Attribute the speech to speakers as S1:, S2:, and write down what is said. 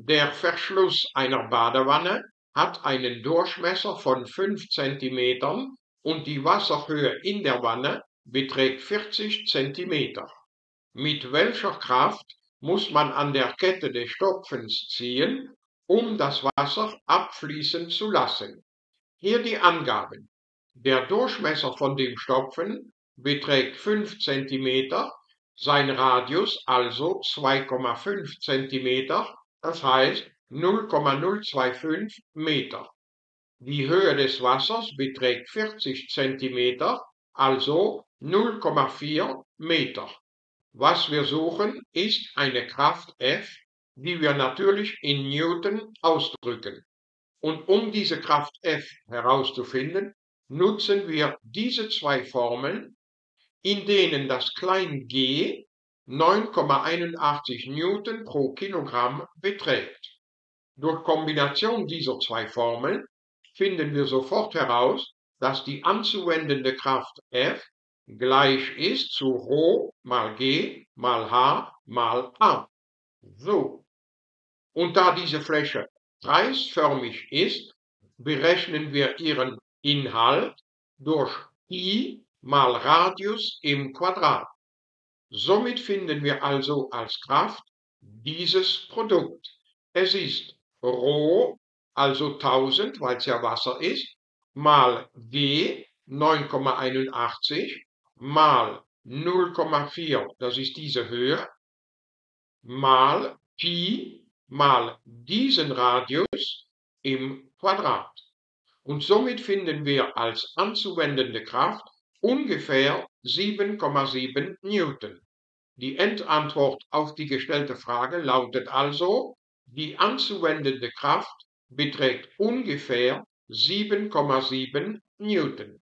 S1: Der Verschluss einer Badewanne hat einen Durchmesser von 5 cm und die Wasserhöhe in der Wanne beträgt 40 cm. Mit welcher Kraft muss man an der Kette des Stopfens ziehen, um das Wasser abfließen zu lassen? Hier die Angaben. Der Durchmesser von dem Stopfen beträgt 5 cm, sein Radius also 2,5 cm, das heißt 0,025 Meter. Die Höhe des Wassers beträgt 40 cm, also 0,4 Meter. Was wir suchen, ist eine Kraft F, die wir natürlich in Newton ausdrücken. Und um diese Kraft F herauszufinden, nutzen wir diese zwei Formeln, in denen das klein g 9,81 Newton pro Kilogramm beträgt. Durch Kombination dieser zwei Formeln finden wir sofort heraus, dass die anzuwendende Kraft F gleich ist zu Rho mal G mal H mal A. So. Und da diese Fläche kreisförmig ist, berechnen wir ihren Inhalt durch I mal Radius im Quadrat. Somit finden wir also als Kraft dieses Produkt. Es ist Rho, also 1000, weil es ja Wasser ist, mal G 9,81 mal 0,4, das ist diese Höhe, mal Pi mal diesen Radius im Quadrat. Und somit finden wir als anzuwendende Kraft ungefähr 7,7 Newton. Die Endantwort auf die gestellte Frage lautet also die anzuwendende Kraft beträgt ungefähr 7,7 Newton.